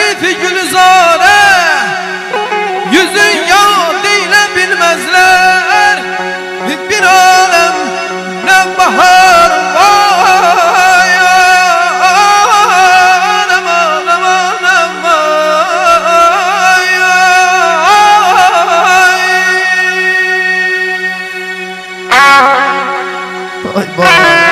teklifi gülzare Yüzün yağ ile bilmezler. Bir alem ne bahar var Aman aman aman Ay. Baba Hücumim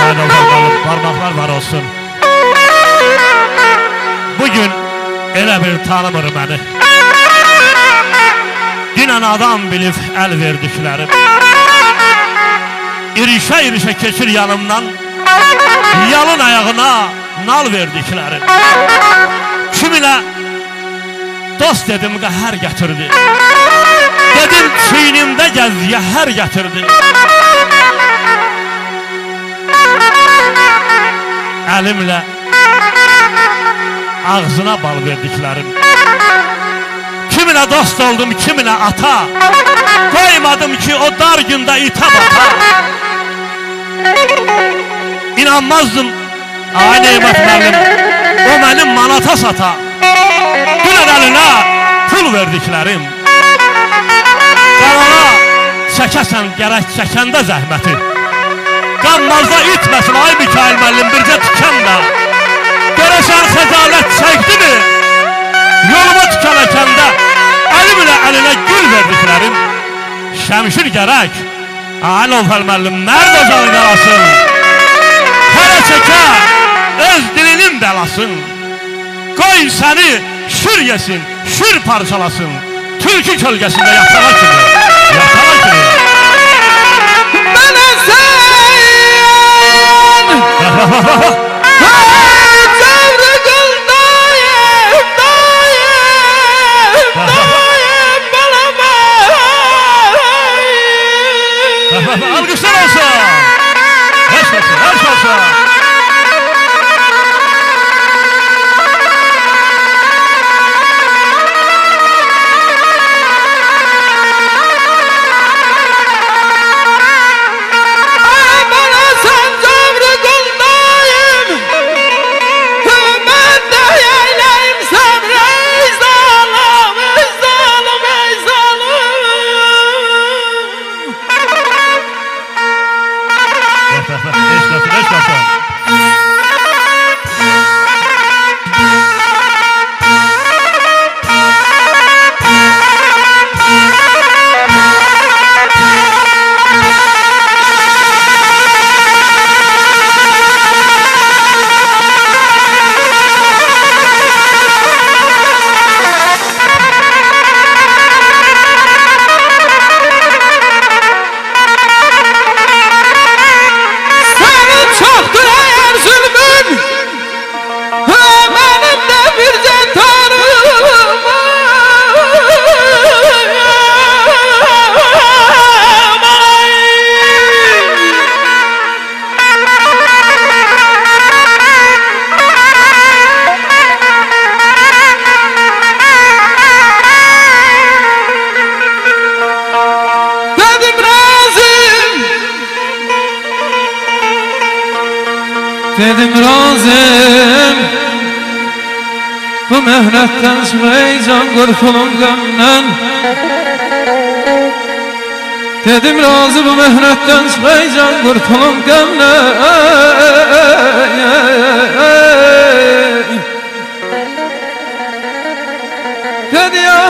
Sırayla bakalım parmaklar var olsun. Bugün elə bir tanımır məni. Dünən adam bilib əl verdiklərim. İrişə-irişə keçir yanımdan, yalın ayağına nal verdiklərim. Kiminə dost dedim qəhər gətirdi. Dedim çiynimdə gəz yəhər gətirdi. Əlimlə ağzına bal verdiklərim. Kiminə dost oldum, kiminə ata. Qoymadım ki o dar gündə ita bata. İnanmazdım, ay Neymət müəllim, o mənim manata sata. Dünən əlinə pul verdiklərim. Qalana Çəkəsən gərək çəkəndə zəhməti Qanmazda itməsin ay Mikail müəllim bircə tükən də. Görəsən xəcalət çəkdimi Yoluma tükənəkəndə Əlim ilə əlinə gül verdiklərim. Şəmşir gərək. Əl Olfəl müəllim mərd ocağı qalasın Hələ çəkə öz dilinin bəlasın Qoy səni şür yesin, şür parçalasın. Türkü kölgəsində yatağa kimi Yatağa kimi. Bana sen ha ha ha! Dedim razım. Bu mehnetten çıkayacağım kurtulun gömden Dedim razı bu mehnetten çıkayacağım kurtulun gömden Dedi ya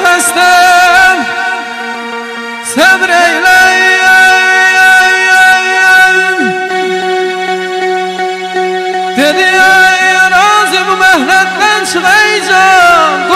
mehnetten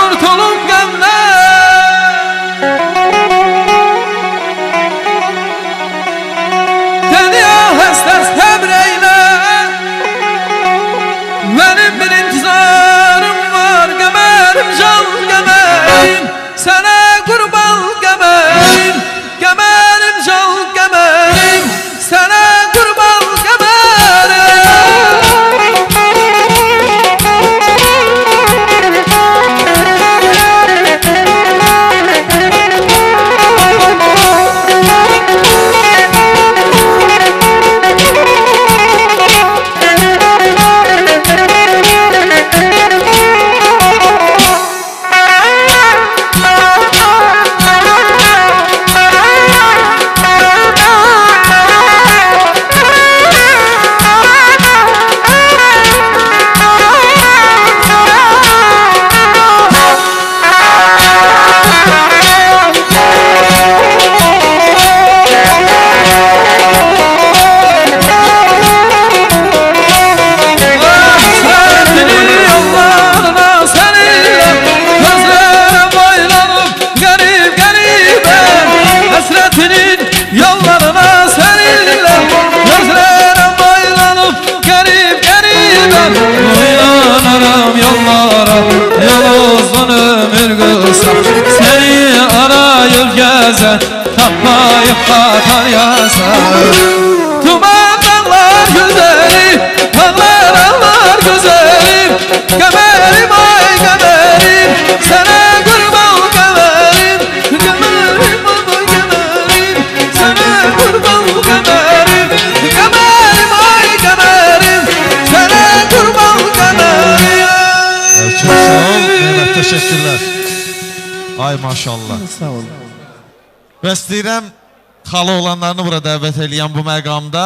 Tapmayıp katar yasa Duman dağlar güzeli Dağlar ağlar güzelim Gemerim ay gemerim Sana kurban gemerim Gemerim ay gemerim Sana kurban gemerim Gemerim ay gemerim Sana kurban gemerim Evet, çok sağ ol. Mehmet teşekkürler. Ay maşallah. Sağ ol Bəs deyirəm xalı olanlarını bura dəvət eləyən bu məqamda